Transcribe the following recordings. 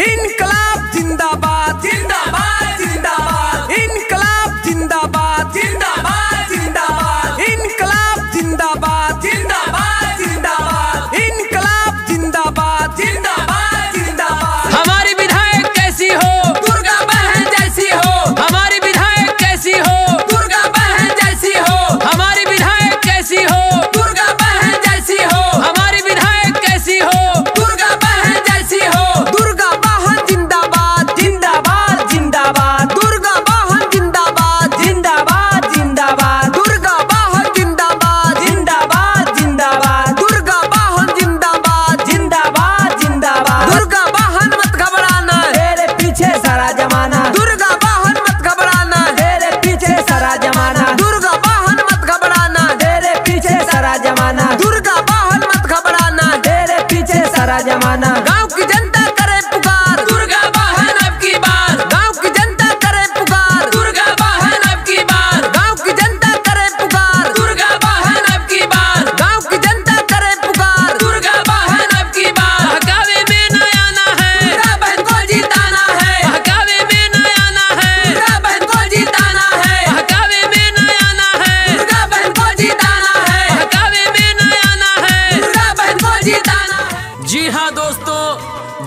इनकलाब जिंदाबाद।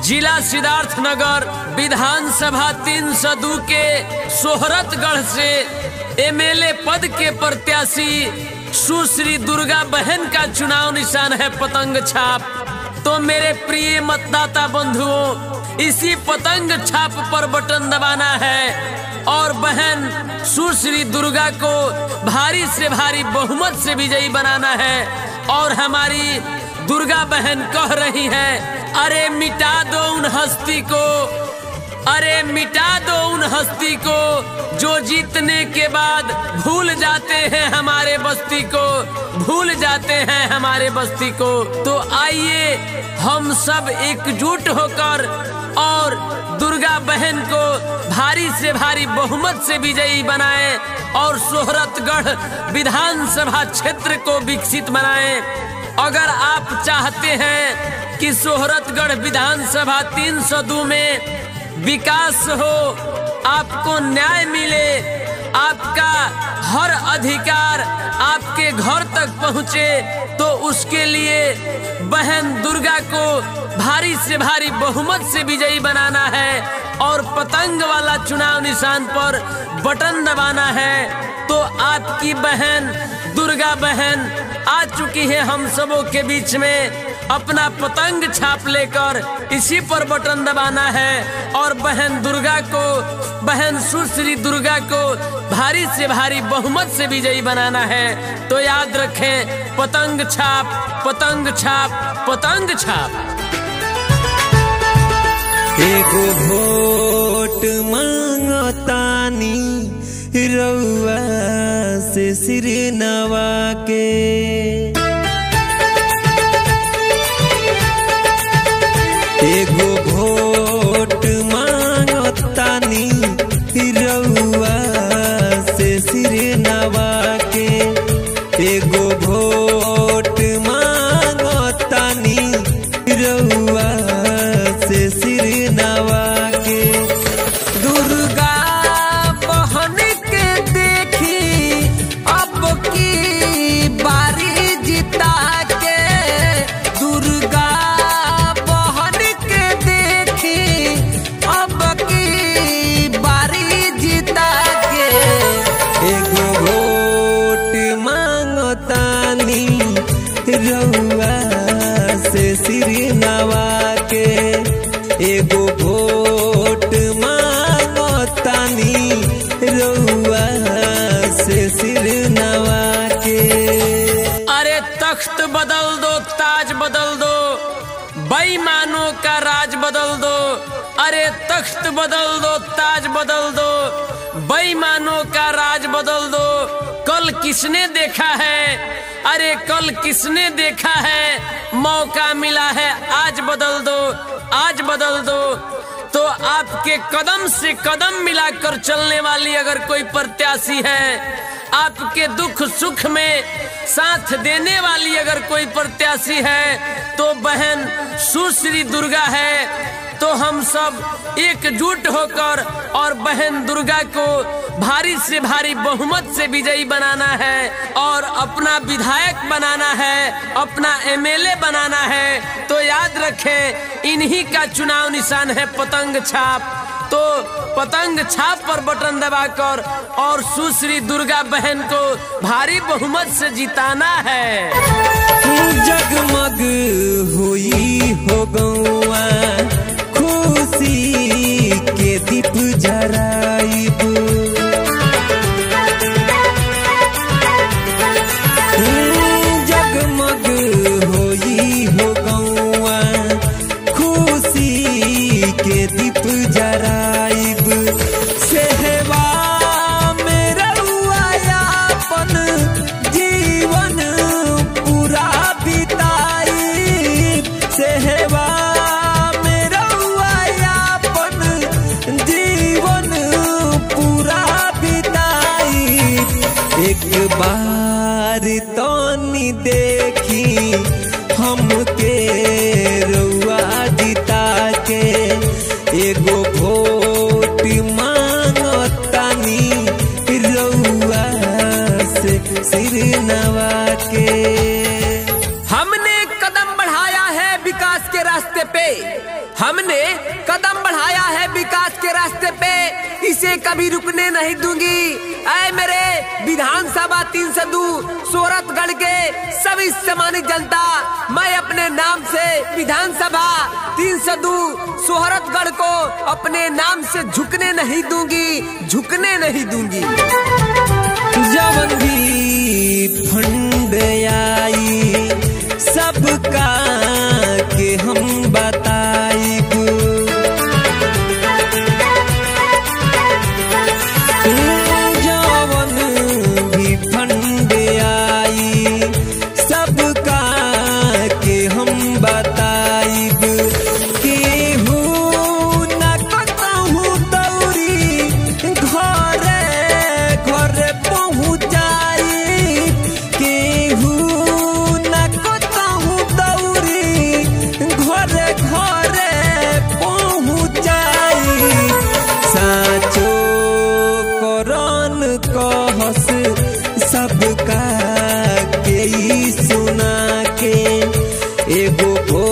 जिला सिद्धार्थ नगर विधानसभा तीन सौ दो के सोहरतगढ़ से एमएलए पद के प्रत्याशी सुश्री दुर्गा बहन का चुनाव निशान है पतंग छाप। तो मेरे प्रिय मतदाता बंधुओं, इसी पतंग छाप पर बटन दबाना है और बहन सुश्री दुर्गा को भारी से भारी बहुमत से विजयी बनाना है और हमारी दुर्गा बहन कह रही है, अरे मिटा दो उन हस्ती को, अरे मिटा दो उन हस्ती को, जो जीतने के बाद भूल जाते हैं हमारे बस्ती को, भूल जाते हैं हमारे बस्ती को। तो आइए, हम सब एकजुट होकर और दुर्गा बहन को भारी से भारी बहुमत से विजयी बनाएँ और सोहरतगढ़ विधानसभा क्षेत्र को विकसित बनाएँ। अगर आप चाहते हैं कि सोहरतगढ़ विधानसभा 302 में विकास हो, आपको न्याय मिले, आपका हर अधिकार आपके घर तक पहुँचे तो उसके लिए बहन दुर्गा को भारी से भारी बहुमत से विजयी बनाना है और पतंग वाला चुनाव निशान पर बटन दबाना है तो आपकी बहन, दुर्गा बहन आ चुकी है हम सबों के बीच में। अपना पतंग छाप लेकर इसी पर बटन दबाना है। और बहन दुर्गा को, बहन सुश्री दुर्गा को भारी से भारी बहुमत से विजयी बनाना है। तो याद रखें, पतंग छाप पतंग छाप पतंग छाप। एगो वोट मांगतानी रउआ से सिर नवा के एगो नवा के एगो वोट मांगतानी रउआ से सिर नवा के अरे तख्त बदल दो, ताज बदल दो, बेईमानों का राज बदल दो। अरे तख्त बदल दो, ताज बदल दो, बेईमानों का राज बदल दो। कल किसने देखा है? अरे कल किसने देखा है? मौका मिला है बदल दो, आज बदल दो। तो आपके कदम से कदम मिलाकर चलने वाली अगर कोई प्रत्याशी है, आपके दुख सुख में साथ देने वाली अगर कोई प्रत्याशी है तो बहन सुश्री दुर्गा है। तो हम सब एकजुट होकर और बहन दुर्गा को भारी से भारी बहुमत से विजयी बनाना है और अपना विधायक बनाना है, अपना एमएलए बनाना है। तो याद रखें, इन्हीं का चुनाव निशान है पतंग छाप। तो पतंग छाप पर बटन दबाकर और सुश्री दुर्गा बहन को भारी बहुमत से जिताना है। जगमग हुई हो एक बार तनी देखी हमके रउआ जिता के। एगो वोट मांगतानी रउआ से सिर नवा के। हमने कदम बढ़ाया है विकास के रास्ते पे। हमने कदम बढ़ाया है विकास के रास्ते पे। इसे कभी रुकने नहीं दूँगी। ऐ मेरे विधानसभा तीन सौ दो सूरतगढ़ के सभी सम्मानित जनता, मैं अपने नाम से विधानसभा तीन सौ दो सोहरतगढ़ को अपने नाम से झुकने नहीं दूँगी, झुकने नहीं दूँगी। जवन भी फंड आई, सबका सबका के ई सुना के एगो भो